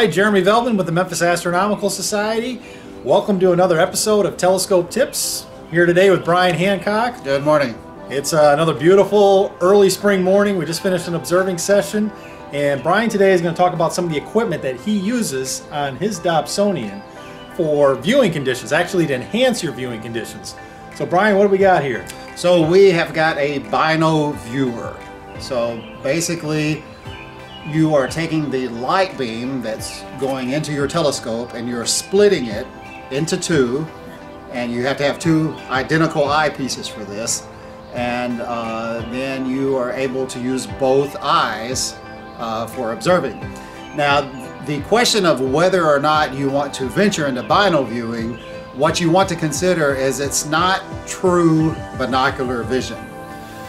right, Jeremy Veldman with the Memphis Astronomical Society. Welcome to another episode of Telescope Tips. Here today with Brian Hancock. Good morning. It's uh, another beautiful early spring morning. We just finished an observing session, and Brian today is going to talk about some of the equipment that he uses on his Dobsonian for viewing conditions, actually to enhance your viewing conditions. So, Brian, what do we got here? So we have got a bino viewer. So basically, you are taking the light beam that's going into your telescope and you're splitting it into two and you have to have two identical eyepieces for this and uh, then you are able to use both eyes uh, for observing. Now the question of whether or not you want to venture into bino viewing what you want to consider is it's not true binocular vision.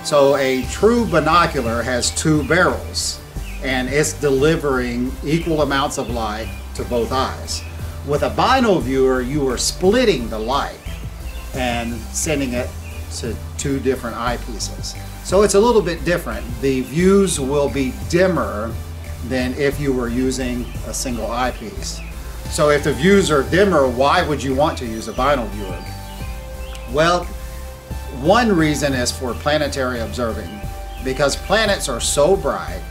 So a true binocular has two barrels and it's delivering equal amounts of light to both eyes. With a bino viewer, you are splitting the light and sending it to two different eyepieces. So it's a little bit different. The views will be dimmer than if you were using a single eyepiece. So if the views are dimmer, why would you want to use a bino viewer? Well, one reason is for planetary observing because planets are so bright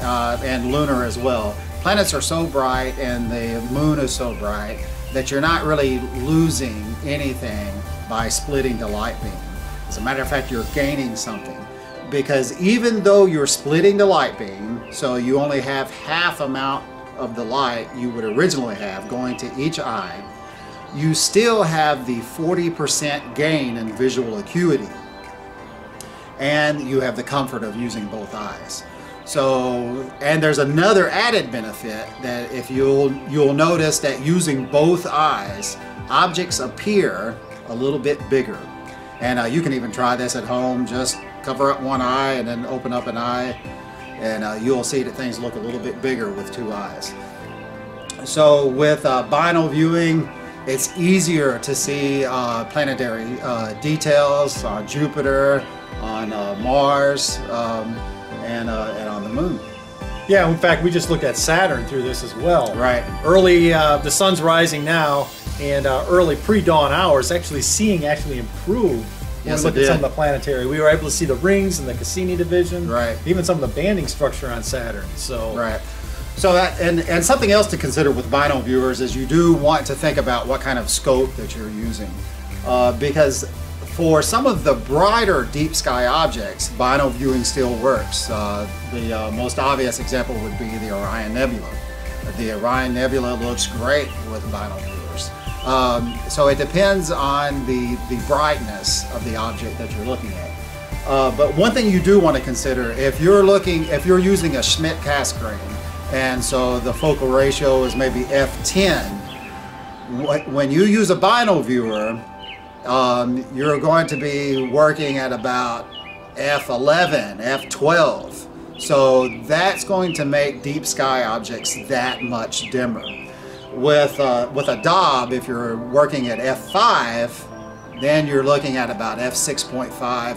uh, and lunar as well. Planets are so bright and the moon is so bright that you're not really losing anything by splitting the light beam. As a matter of fact, you're gaining something because even though you're splitting the light beam, so you only have half amount of the light you would originally have going to each eye, you still have the 40% gain in visual acuity. And you have the comfort of using both eyes. So, and there's another added benefit that if you'll, you'll notice that using both eyes, objects appear a little bit bigger. And uh, you can even try this at home, just cover up one eye and then open up an eye and uh, you'll see that things look a little bit bigger with two eyes. So with uh, viewing, it's easier to see uh, planetary uh, details on Jupiter, on uh, Mars, um, and, and on the moon. Yeah, in fact, we just looked at Saturn through this as well. Right. Early, uh, the sun's rising now, and uh, early pre-dawn hours, actually seeing actually improved. When Yes, we looked at some of the planetary, we were able to see the rings and the Cassini division. Right. Even some of the banding structure on Saturn. So. Right. So that and, and something else to consider with bino viewers is you do want to think about what kind of scope that you're using, uh, because for some of the brighter deep sky objects, bino viewing still works. Uh, the uh, most obvious example would be the Orion Nebula. The Orion Nebula looks great with bino viewers. Um, so it depends on the the brightness of the object that you're looking at. Uh, but one thing you do want to consider if you're looking, if you're using a Schmidt Cassegrain, and so the focal ratio is maybe f10, when you use a bino viewer, um, you're going to be working at about f11, f12. So that's going to make deep sky objects that much dimmer. With, uh, with a Dob, if you're working at f5, then you're looking at about f6.5,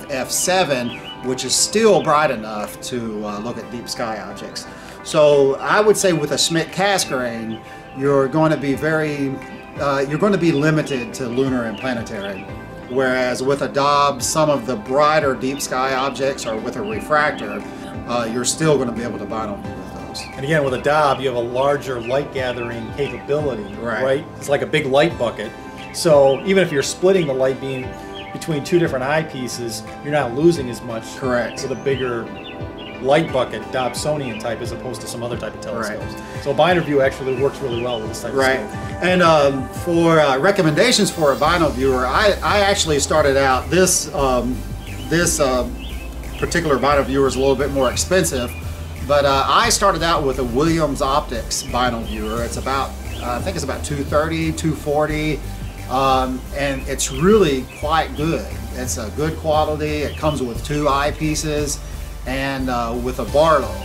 f7, which is still bright enough to uh, look at deep sky objects. So I would say with a Schmidt Cassegrain, you're going to be very, uh, you're going to be limited to lunar and planetary. Whereas with a Dob, some of the brighter deep sky objects or with a refractor, uh, you're still going to be able to bino view with those. And again, with a Dob, you have a larger light gathering capability, Right. right? It's like a big light bucket. So even if you're splitting the light beam between two different eyepieces, you're not losing as much. Correct. With a bigger light bucket, Dobsonian type, as opposed to some other type of telescopes. Right. So bino view actually works really well with this type Right. of scope. And um, for uh, recommendations for a bino viewer, I, I actually started out this um, this um, particular bino viewer is a little bit more expensive, but uh, I started out with a Williams Optics bino viewer. It's about uh, I think it's about 230, 240, um, and it's really quite good. It's a good quality. It comes with two eyepieces and uh, with a Barlow.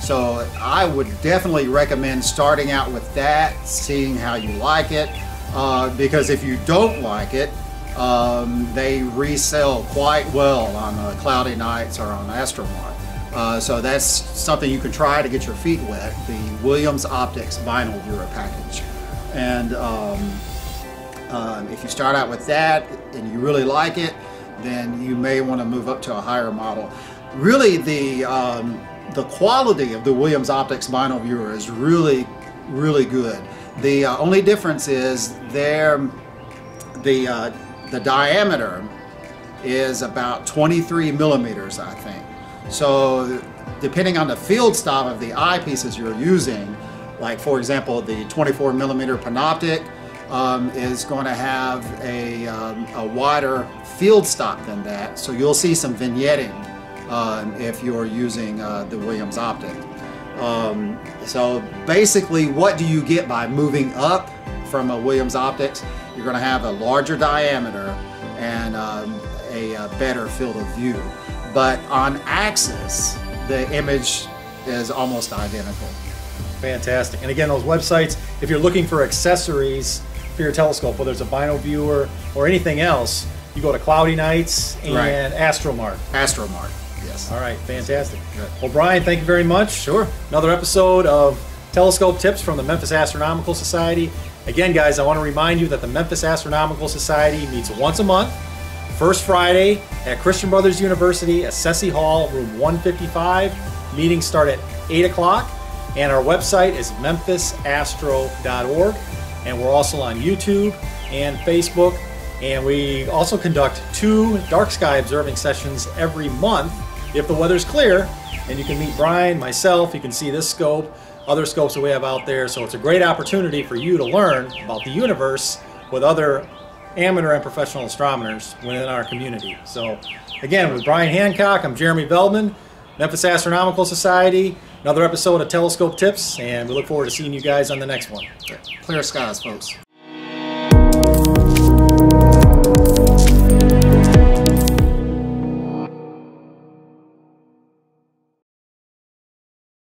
So I would definitely recommend starting out with that, seeing how you like it, uh, because if you don't like it, um, they resell quite well on uh, cloudy nights or on Astromart. Uh, so that's something you can try to get your feet wet, the Williams Optics Bino Viewer package. And um, um, if you start out with that and you really like it, then you may want to move up to a higher model. Really, the um, the quality of the Williams Optics bino viewer is really, really good. The uh, only difference is there, the uh, the diameter is about 23 millimeters, I think. So depending on the field stop of the eyepieces you're using, like for example, the 24 millimeter Panoptic um, is going to have a, um, a wider field stop than that. So you'll see some vignetting um, if you're using uh, the Williams Optic. Um, so basically what do you get by moving up from a Williams Optics? You're going to have a larger diameter and um, a, a better field of view. But on axis, the image is almost identical. Fantastic. And again, those websites, if you're looking for accessories for your telescope, whether it's a bino viewer or anything else, you go to Cloudy Nights and Right. Astromart. Astromart, yes. All right, fantastic. Good. Well, Brian, thank you very much. Sure. Another episode of Telescope Tips from the Memphis Astronomical Society. Again, guys, I want to remind you that the Memphis Astronomical Society meets once a month, first Friday at Christian Brothers University at Assisi Hall, room 155. Meetings start at 8 o'clock, and our website is memphisastro.org. And we're also on YouTube and Facebook. And we also conduct two dark sky observing sessions every month if the weather's clear. And you can meet Brian, myself, you can see this scope, other scopes that we have out there. So it's a great opportunity for you to learn about the universe with other amateur and professional astronomers within our community. So again, with Brian Hancock, I'm Jeremy Veldman, Memphis Astronomical Society, another episode of Telescope Tips, and we look forward to seeing you guys on the next one. Clear skies, folks.